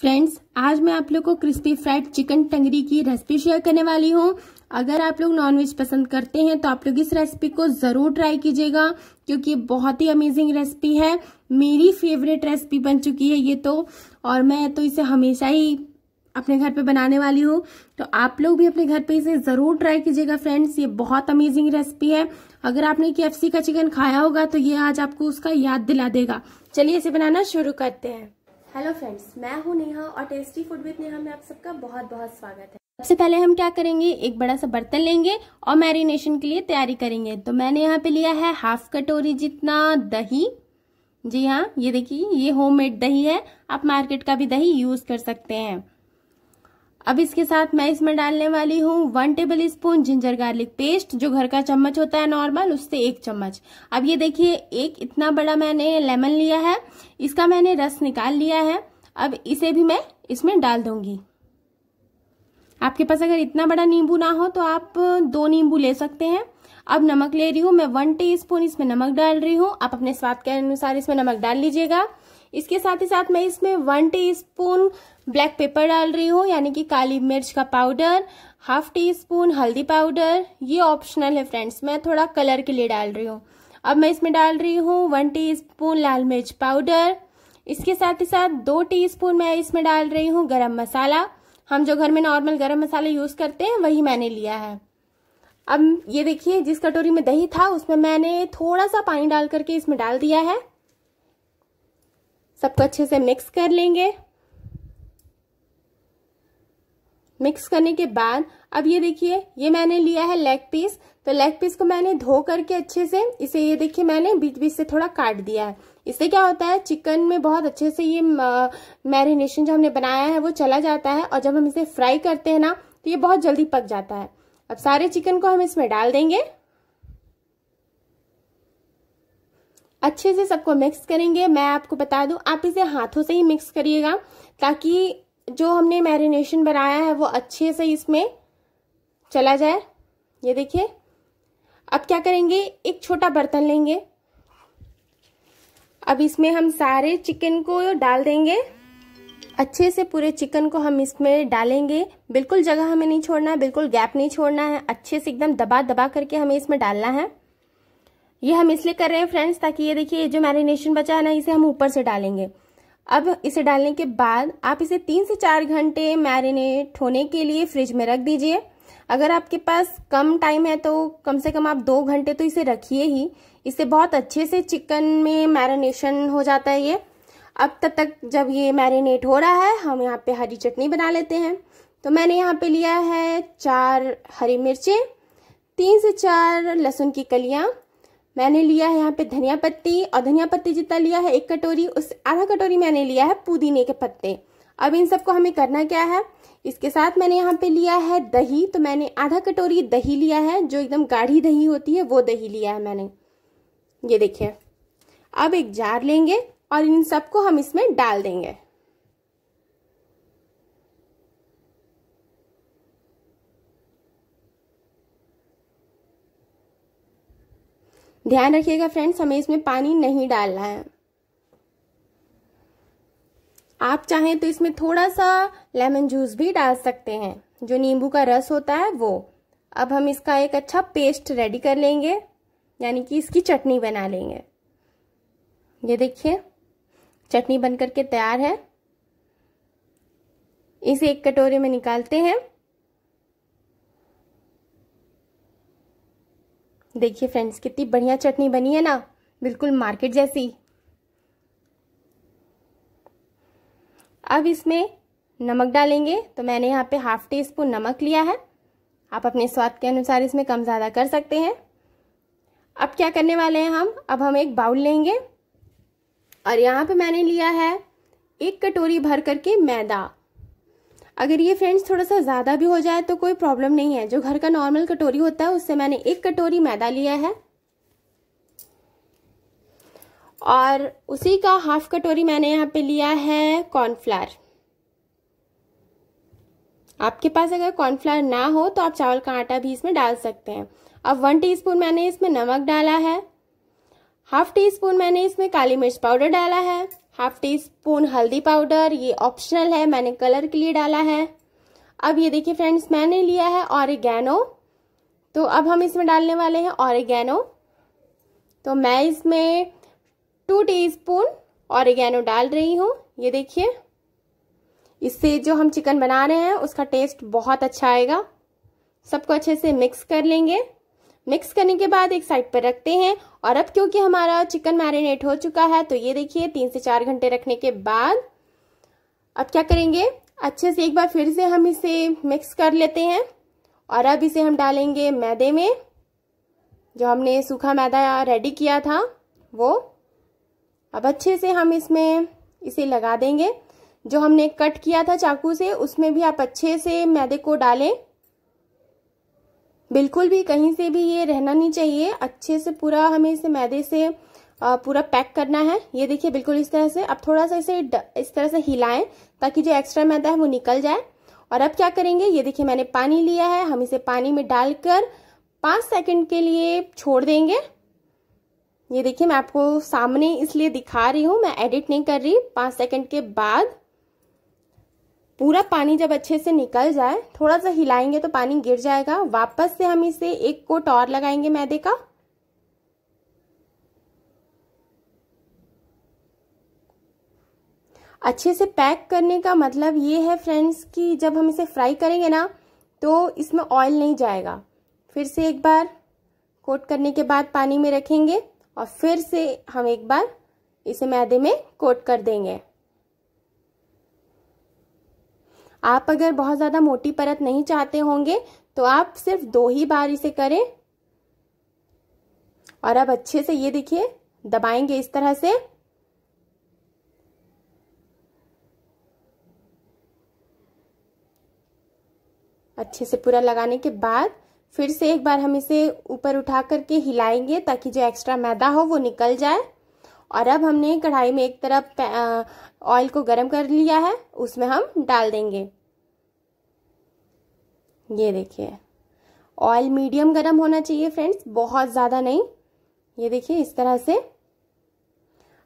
Friends, आज मैं आप लोग को क्रिस्पी फ्राइड चिकन टंगरी की रेसिपी शेयर करने वाली हूँ। अगर आप लोग नॉनवेज पसंद करते हैं तो आप लोग इस रेसिपी को ज़रूर ट्राई कीजिएगा, क्योंकि बहुत ही अमेजिंग रेसिपी है। मेरी फेवरेट रेसिपी बन चुकी है ये तो और मैं तो इसे हमेशा ही अपने घर पे बनाने वाली हूँ। तो आप लोग भी अपने घर पे इसे ज़रूर ट्राई कीजिएगा फ्रेंड्स, ये बहुत अमेजिंग रेसिपी है। अगर आपने के का चिकन खाया होगा तो ये आज आपको उसका याद दिला देगा। चलिए इसे बनाना शुरू करते हैं। हेलो फ्रेंड्स मैं हूँ नेहा और टेस्टी फ़ूड विद नेहा में आप सबका बहुत बहुत स्वागत है। सबसे पहले हम क्या करेंगे? एक बड़ा सा बर्तन लेंगे और मैरिनेशन के लिए तैयारी करेंगे। तो मैंने यहाँ पे लिया है हाफ़ कटोरी जितना दही। जी हाँ ये देखिए, ये होममेड दही है। आप मार्केट का भी दही यूज़ कर सकते हैं। अब इसके साथ मैं इसमें डालने वाली हूँ one tablespoon ginger garlic paste, जो घर का चम्मच होता है नॉर्मल, उससे एक चम्मच। अब ये देखिए, एक इतना बड़ा मैंने लेमन लिया है, इसका मैंने रस निकाल लिया है। अब इसे भी मैं इसमें डाल दूँगी। आपके पास अगर इतना बड़ा नींबू ना हो तो आप दो नींबू ले सकते हैं। अब नमक ले रही हूँ मैं वन टी इसमें नमक डाल रही हूँ। आप अपने स्वाद के अनुसार इसमें नमक डाल लीजिएगा। इसके साथ ही साथ मैं इसमें one teaspoon black pepper डाल रही हूँ, यानी कि काली मिर्च का पाउडर हाफ़ टी स्पून हल्दी पाउडर ये ऑप्शनल है फ्रेंड्स मैं थोड़ा कलर के लिए डाल रही हूँ। अब मैं इसमें डाल रही हूँ वन टी स्पून लाल मिर्च पाउडर इसके साथ ही साथ दो टी स्पून मैं इसमें डाल रही हूँ गरम मसाला। हम जो घर में नॉर्मल गरम मसाला यूज़ करते हैं, वही मैंने लिया है। अब ये देखिए, जिस कटोरी में दही था, उसमें मैंने थोड़ा सा पानी डाल करके इसमें डाल दिया है। सबको अच्छे से मिक्स कर लेंगे। मिक्स करने के बाद, अब ये देखिए, ये मैंने लिया है लेग पीस तो लेग पीस को मैंने धो करके अच्छे से, इसे ये देखिए मैंने बीच बीच से थोड़ा काट दिया है। इससे क्या होता है, चिकन में बहुत अच्छे से ये मैरिनेशन जो हमने बनाया है, वो चला जाता है। और जब हम इसे फ्राई करते हैं ना तो ये बहुत जल्दी पक जाता है। अब सारे चिकन को हम इसमें डाल देंगे। अच्छे से सबको मिक्स करेंगे। मैं आपको बता दूँ, आप इसे हाथों से ही मिक्स करिएगा, ताकि जो हमने मैरिनेशन बनाया है, वो अच्छे से इसमें चला जाए। ये देखिए, अब क्या करेंगे? एक छोटा बर्तन लेंगे। अब इसमें हम सारे चिकन को डाल देंगे। अच्छे से पूरे चिकन को हम इसमें डालेंगे। बिल्कुल जगह हमें नहीं छोड़ना है बिल्कुल गैप नहीं छोड़ना है। अच्छे से एकदम दबा दबा करके हमें इसमें डालना है। ये हम इसलिए कर रहे हैं फ्रेंड्स ताकि ये देखिए, ये जो मैरिनेशन बचा है ना, इसे हम ऊपर से डालेंगे। अब इसे डालने के बाद आप इसे तीन से चार घंटे मैरिनेट होने के लिए फ्रिज में रख दीजिए। अगर आपके पास कम टाइम है तो कम से कम आप दो घंटे तो इसे रखिए ही। इससे बहुत अच्छे से चिकन में मैरिनेशन हो जाता है ये। अब तब तक जब ये मैरिनेट हो रहा है, हम यहाँ पे हरी चटनी बना लेते हैं। तो मैंने यहाँ पे लिया है चार हरी मिर्चें, तीन से चार लहसुन की कलियाँ मैंने लिया है यहाँ पे धनिया पत्ती और धनिया पत्ती जितना लिया है, एक कटोरी, उस आधा कटोरी मैंने लिया है पुदीने के पत्ते। अब इन सबको हमें करना क्या है? इसके साथ मैंने यहाँ पे लिया है दही तो मैंने आधा कटोरी दही लिया है, जो एकदम गाढ़ी दही होती है, वो दही लिया है मैंने। ये देखिए। अब एक जार लेंगे और इन सबको हम इसमें डाल देंगे। ध्यान रखिएगा फ्रेंड्स, हमें इसमें पानी नहीं डालना है। आप चाहें तो इसमें थोड़ा सा लेमन जूस भी डाल सकते हैं। जो नींबू का रस होता है, वो। अब हम इसका एक अच्छा पेस्ट रेडी कर लेंगे, यानी कि इसकी चटनी बना लेंगे। ये देखिए, चटनी बनकर के तैयार है। इसे एक कटोरे में निकालते हैं। देखिए फ्रेंड्स कितनी बढ़िया चटनी बनी है ना। बिल्कुल मार्केट जैसी। अब इसमें नमक डालेंगे। तो मैंने यहाँ पे हाफ़ टी स्पून नमक लिया है। आप अपने स्वाद के अनुसार इसमें कम ज़्यादा कर सकते हैं। अब क्या करने वाले हैं हम? अब हम एक बाउल लेंगे। और यहाँ पे मैंने लिया है एक कटोरी भर करके मैदा। अगर ये फ्रेंड्स थोड़ा सा ज़्यादा भी हो जाए तो कोई प्रॉब्लम नहीं है। जो घर का नॉर्मल कटोरी होता है, उससे मैंने एक कटोरी मैदा लिया है। और उसी का हाफ़ कटोरी मैंने यहाँ पे लिया है कॉर्नफ्लावर आपके पास अगर कॉर्नफ्लावर ना हो तो आप चावल का आटा भी इसमें डाल सकते हैं। अब वन टीस्पून मैंने इसमें नमक डाला है। हाफ़ टी स्पून मैंने इसमें काली मिर्च पाउडर डाला है। हाफ़ टी स्पून हल्दी पाउडर, ये ऑप्शनल है, मैंने कलर के लिए डाला है। अब ये देखिए फ्रेंड्स, मैंने लिया है ऑरिगेनो। तो अब हम इसमें डालने वाले हैं ऑरिगेनो। तो मैं इसमें टू टीस्पून ऑरिगेनो डाल रही हूँ, ये देखिए। इससे जो हम चिकन बना रहे हैं, उसका टेस्ट बहुत अच्छा आएगा। सबको अच्छे से मिक्स कर लेंगे। मिक्स करने के बाद एक साइड पर रखते हैं। और अब क्योंकि हमारा चिकन मैरिनेट हो चुका है तो ये देखिए, तीन से चार घंटे रखने के बाद अब क्या करेंगे? अच्छे से एक बार फिर से हम इसे मिक्स कर लेते हैं। और अब इसे हम डालेंगे मैदे में। जो हमने सूखा मैदा रेडी किया था, वो अब अच्छे से हम इसमें इसे लगा देंगे। जो हमने कट किया था चाकू से, उसमें भी आप अच्छे से मैदे को डालें। बिल्कुल भी कहीं से भी ये रहना नहीं चाहिए। अच्छे से पूरा हमें इसे मैदे से पूरा पैक करना है। ये देखिए बिल्कुल इस तरह से। अब थोड़ा सा इसे इस तरह से हिलाएँ ताकि जो एक्स्ट्रा मैदा है वो निकल जाए। और अब क्या करेंगे? ये देखिए मैंने पानी लिया है। हम इसे पानी में डालकर पाँच सेकंड के लिए छोड़ देंगे। ये देखिए मैं आपको सामने इसलिए दिखा रही हूँ। मैं एडिट नहीं कर रही। पाँच सेकंड के बाद पूरा पानी जब अच्छे से निकल जाए, थोड़ा सा हिलाएँगे तो पानी गिर जाएगा। वापस से हम इसे एक कोट और लगाएँगे मैदे का। अच्छे से पैक करने का मतलब ये है फ्रेंड्स कि जब हम इसे फ्राई करेंगे ना तो इसमें ऑयल नहीं जाएगा। फिर से एक बार कोट करने के बाद पानी में रखेंगे और फिर से हम एक बार इसे मैदे में कोट कर देंगे। आप अगर बहुत ज़्यादा मोटी परत नहीं चाहते होंगे तो आप सिर्फ़ दो ही बार इसे करें। और अब अच्छे से ये देखिए, दबाएँगे इस तरह से। अच्छे से पूरा लगाने के बाद फिर से एक बार हम इसे ऊपर उठा करके हिलाएँगे ताकि जो एक्स्ट्रा मैदा हो वो निकल जाए। और अब हमने कढ़ाई में एक तरफ़ ऑयल को गर्म कर लिया है, उसमें हम डाल देंगे। ये देखिए ऑयल मीडियम गर्म होना चाहिए फ्रेंड्स बहुत ज़्यादा नहीं। ये देखिए, इस तरह से।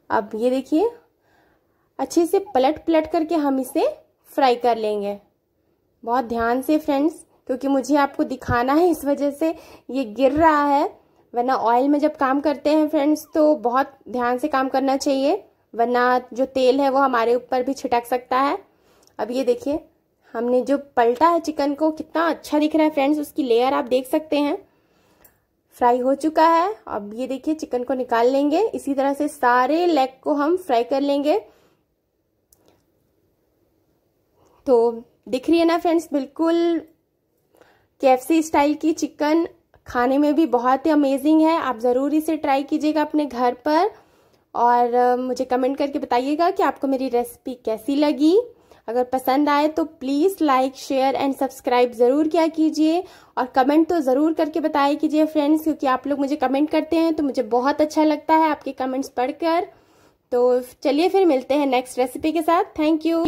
अब ये देखिए, अच्छे से पलट पलट करके हम इसे फ्राई कर लेंगे। बहुत ध्यान से फ्रेंड्स क्योंकि मुझे आपको दिखाना है इस वजह से, ये गिर रहा है। वरना ऑयल में जब काम करते हैं फ्रेंड्स तो बहुत ध्यान से काम करना चाहिए। वरना जो तेल है वो हमारे ऊपर भी छिटक सकता है। अब ये देखिए, हमने जो पलटा है चिकन को, कितना अच्छा दिख रहा है फ्रेंड्स उसकी लेयर आप देख सकते हैं। फ्राई हो चुका है। अब ये देखिए चिकन को निकाल लेंगे। इसी तरह से सारे लेग को हम फ्राई कर लेंगे। तो दिख रही है ना फ्रेंड्स बिल्कुल केएफसी स्टाइल की चिकन खाने में भी बहुत ही अमेजिंग है। आप ज़रूर इसे ट्राई कीजिएगा अपने घर पर। और मुझे कमेंट करके बताइएगा कि आपको मेरी रेसिपी कैसी लगी। अगर पसंद आए तो please like share and subscribe ज़रूर किया कीजिए। और कमेंट तो ज़रूर करके बताया कीजिए फ्रेंड्स क्योंकि आप लोग मुझे कमेंट करते हैं तो मुझे बहुत अच्छा लगता है आपके कमेंट्स पढ़कर। तो चलिए फिर मिलते हैं नेक्स्ट रेसिपी के साथ। Thank you